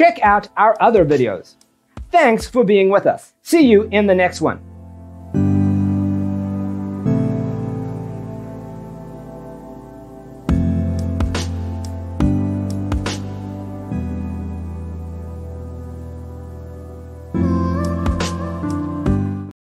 check out our other videos. Thanks for being with us. See you in the next one.